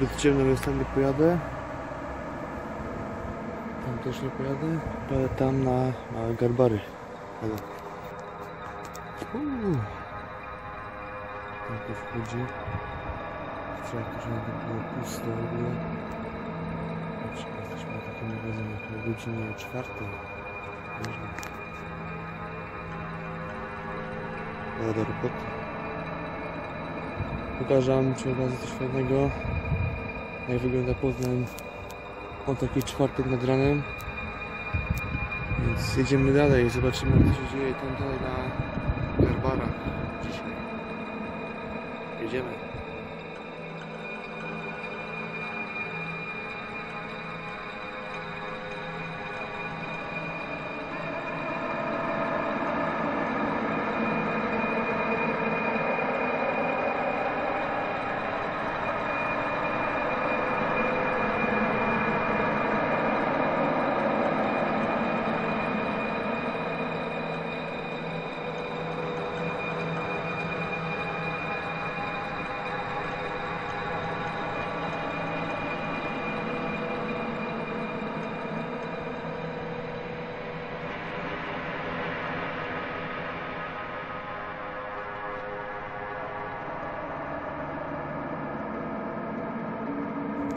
zbyt ciemno, więc tam nie pojadę. Tam też nie pojadę. Ale tam na, na Garbary. Ale. Uuu. Tam to wchodzi. Wczoraj to, żeby było pusto w ogóle. Znaczy, jesteśmy na takim magazynie o godzinie czwartej. Można. Ale do roboty. Pokażę wam przy okazji coś fajnego. Jak wygląda Poznań o takiej czwartek nad ranem. Więc jedziemy dalej, zobaczymy co się dzieje tam dalej na Garbarach dzisiaj. Jedziemy.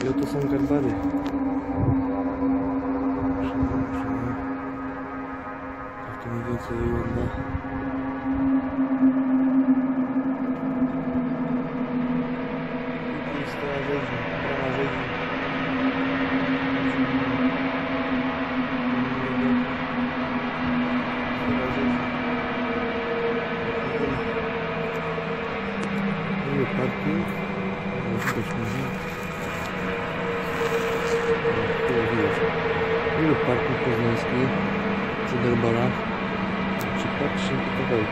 I oto są Garbary. Tak to mniej więcej wygląda. Tu Tu widać. Miły parking poznański. Przy Derbarach. Czy i kawałek.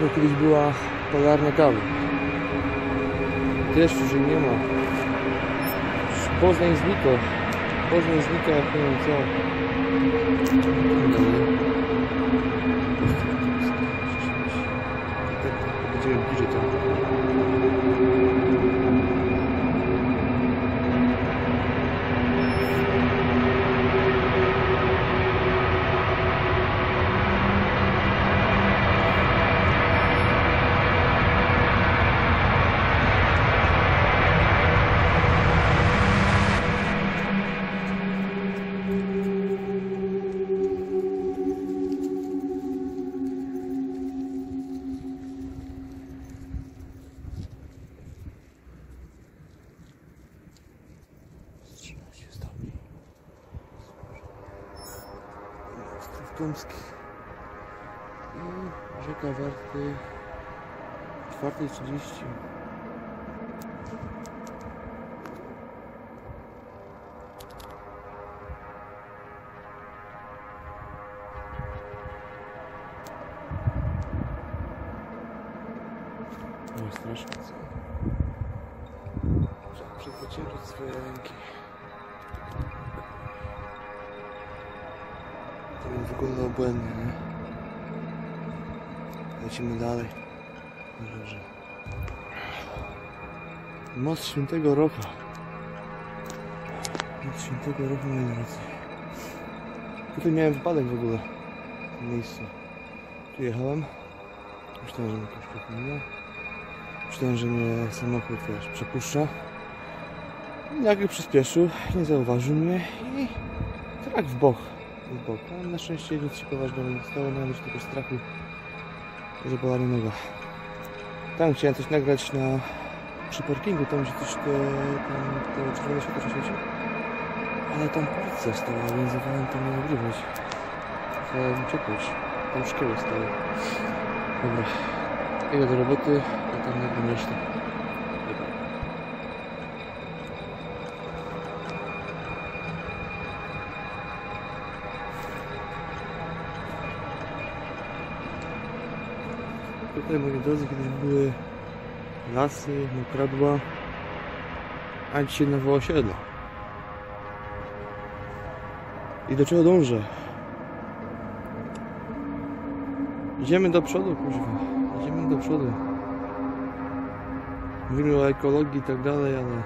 To kiedyś była polarna kawy. Też już nie ma. Poznań znika. Poznań znika jak nie wiem co. I rzeka Warty. 4.30. No strasznie co. Trzeba przezwyciężyć swoje ręki. To mi wygląda obłędnie, nie? Lecimy dalej. Dobrze. Most Świętego Rocha. Most Świętego Rocha, moi drodzy. Tutaj miałem wypadek w ogóle. W tym miejscu. Tu jechałem. Myślałem, że mnie ktoś przepomina. Myślałem, że mnie samochód wiesz, przepuszcza. Nagle przyspieszył, nie zauważył mnie i tak w bok. W bok. Ale na szczęście nic się poważnego nie stało, nawet tylko strachu, że była noga. Tam chciałem coś nagrać na przy parkingu, tam gdzie coś te, tam te czerwone światło się. Ale tam policja stała, więc zawałem tam nie nagrywać. Chciałem uciekać. Tam szkieły stały. Dobra. Idę do roboty i tam nagram resztę. Tutaj, moi drodzy, kiedyś były lasy, mokradła, a dzisiaj nowe osiedle. I do czego dążę? Idziemy do przodu, kurwa. Idziemy do przodu. Mówimy o ekologii i tak dalej, ale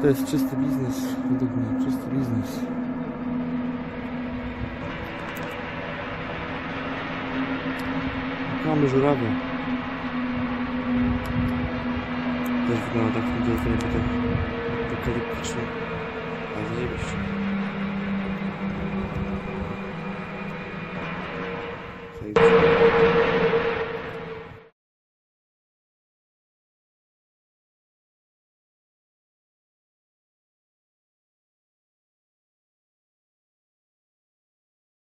to jest czysty biznes, według mnie, czysty biznes. Mamy żurawia. Też wygląda tak w tym telefonie potem apokaliptycznie. Ale zajebiście.